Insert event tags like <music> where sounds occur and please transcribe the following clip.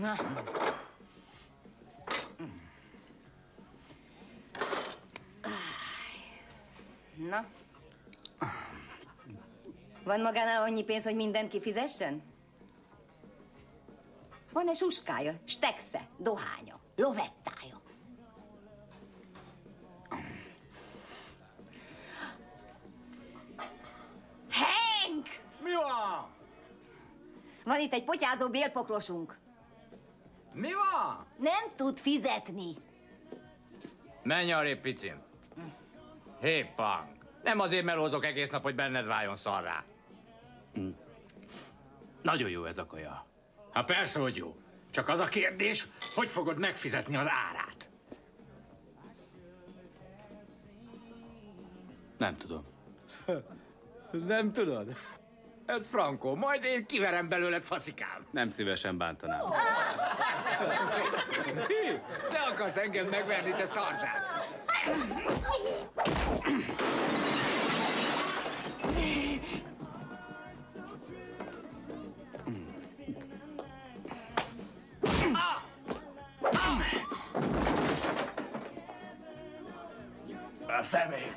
Na. Van magánál annyi pénz, hogy mindent kifizessen? Van-e suskája, steksze, dohánya, lovettája? Henk! Mi van? Van itt egy potyázó bélpoklosunk. Mi van? Nem tud fizetni. Menj arrébb, picim. Hé, pang. Nem azért melózok egész nap, hogy benned váljon szarrá. Nagyon jó ez a kaja. Hát persze, hogy jó. Csak az a kérdés, hogy fogod megfizetni az árát. Nem tudom. <laughs> Nem tudod? Ez frankó, majd én kiverem belőled faszikám. Nem szívesen bántanám. <laughs> Te akarsz engem megverni, te szarzsák. A szemét.